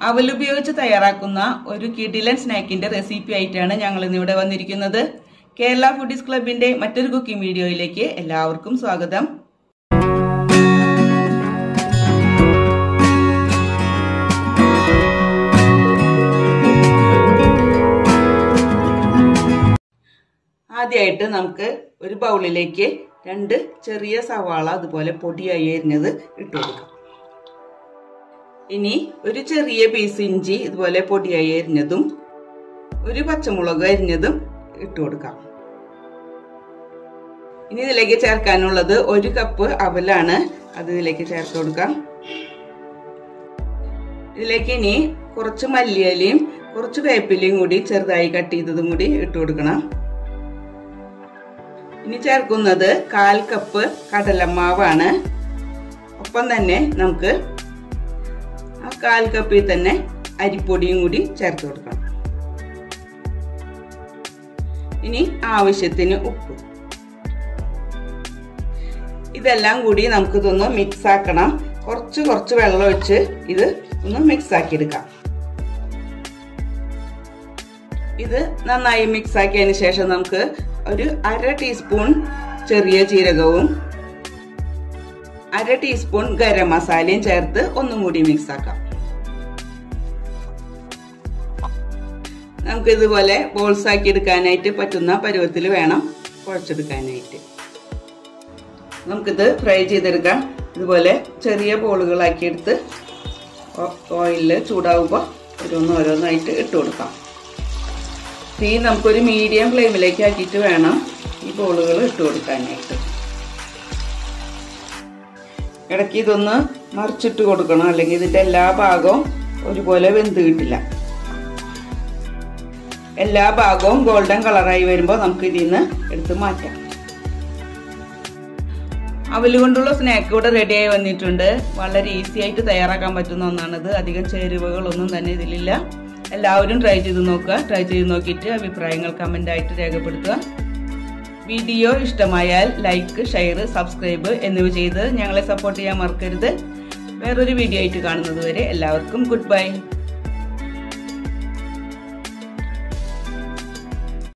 അവൽ ഉപയോഗിച്ച് തയ്യാറാക്കുന്ന ഒരു കിഡിലൻ സ്നാക്കിന്റെ റെസിപ്പി ആയിട്ടാണ് ഞങ്ങൾ ഇന്നിവിടെ വന്നിരിക്കുന്നത്. കേരള ഫുഡീസ് ക്ലബിന്റെ മറ്റൊരു കുക്കിംഗ് വീഡിയോയിലേക്ക് എല്ലാവർക്കും സ്വാഗതം. ആദ്യമായിട്ട് നമുക്ക് ഒരു ബൗളിലേക്ക് രണ്ട് ചെറിയ സവാള അതുപോലെ പൊടിയായി അരിഞ്ഞത് ഇട്ട് കൊടുക്കാം. ഇനി ഒരു ചെറിയ പീസ് ഇഞ്ചി ഇതുപോലെ പൊടിയായി അരിഞ്ഞതും ഒരു പച്ചമുളക് അരിഞ്ഞതും ഇട്ട് കൊടുക്കാം. ഇനി ഇതിലേക്ക് ചേർക്കാനുള്ളത് ഒരു കപ്പ് അവലാണ് അത് ഇതിലേക്ക് ചേർത്ത് കൊടുക്കാം. ഇതിലേക്ക് ഇനി കുറച്ച് മല്ലിയിലയും കുറച്ച് വേപ്പിലയും കൂടി ചെറുതായി കട്ട് ചെയ്തതും കൂടി ഇട്ട് കൊടുക്കണം. ഇനി ചേർക്കുന്നത് കാൽ കപ്പ് കടലമാവാണ്. ഒപ്പം തന്നെ നമുക്ക് ആ കാൽ കപ്പിൽ തന്നെ അരിപ്പൊടിയും കൂടി ചേർത്ത് കൊടുക്കണം. ഇനി ആവശ്യത്തിന് ഉപ്പ്. ഇതെല്ലാം കൂടി നമുക്ക് ഇതൊന്ന് മിക്സ് ആക്കണം കുറച്ച് കുറച്ച് വെള്ളം ഒഴിച്ച് ഇത് ഒന്ന് മിക്സ് ആക്കി എടുക്കാം ഇത് നന്നായി മിക്സ് ആക്കിയതിന് ശേഷം നമുക്ക് ഒരു അര ടീസ്പൂൺ ചെറിയ ജീരകവും അര ടീസ്പൂൺ ഗരം മസാലയും ചേർത്ത് ഒന്നും കൂടി മിക്സ് ആക്കാം. നമുക്ക് ഇതുപോലെ ബോൾസ് ആക്കി എടുക്കാനായിട്ട് പറ്റുന്ന പരുവത്തിൽ വേണം കുഴച്ചെടുക്കാനായിട്ട്. നമുക്കിത് ഫ്രൈ ചെയ്തെടുക്കാം. ഇതുപോലെ ചെറിയ ബോളുകളാക്കി എടുത്ത് ഓയിലിൽ ചൂടാവുമ്പോൾ ഓരോന്ന് ഓരോന്നായിട്ട് ഇട്ട് കൊടുക്കാം. തീ നമുക്കൊരു മീഡിയം ഫ്ലെയിമിലേക്ക് ആക്കിയിട്ട് വേണം ഈ ബോളുകൾ ഇട്ട് കൊടുക്കാനായിട്ട്. ഇടയ്ക്ക് ഇതൊന്ന് മറിച്ചിട്ട് കൊടുക്കണം. അല്ലെങ്കിൽ ഇതിന്റെ എല്ലാ ഭാഗവും ഒരുപോലെ വെന്ത് കിട്ടില്ല. എല്ലാ ഭാഗവും ഗോൾഡൻ കളറായി വരുമ്പോൾ നമുക്ക് ഇതിൽ നിന്ന് എടുത്ത് മാറ്റാം. അവൽ കൊണ്ടുള്ള സ്നാക്ക് ഇവിടെ റെഡിയായി വന്നിട്ടുണ്ട്. വളരെ ഈസി ആയിട്ട് തയ്യാറാക്കാൻ പറ്റുന്ന ഒന്നാണിത്. അധികം ചേരുവകളൊന്നും തന്നെ ഇതിലില്ല. എല്ലാവരും ട്രൈ ചെയ്ത് നോക്കുക. ട്രൈ ചെയ്ത് നോക്കിയിട്ട് അഭിപ്രായങ്ങൾ കമന്റായിട്ട് രേഖപ്പെടുത്തുക. വീഡിയോ ഇഷ്ടമായാൽ ലൈക്ക് ഷെയർ സബ്സ്ക്രൈബ് എന്നിവ ചെയ്ത് ഞങ്ങളെ സപ്പോർട്ട് ചെയ്യാൻ മറക്കരുത്. വേറൊരു വീഡിയോ ആയിട്ട് കാണുന്നത് വരെ എല്ലാവർക്കും ഗുഡ് ബൈ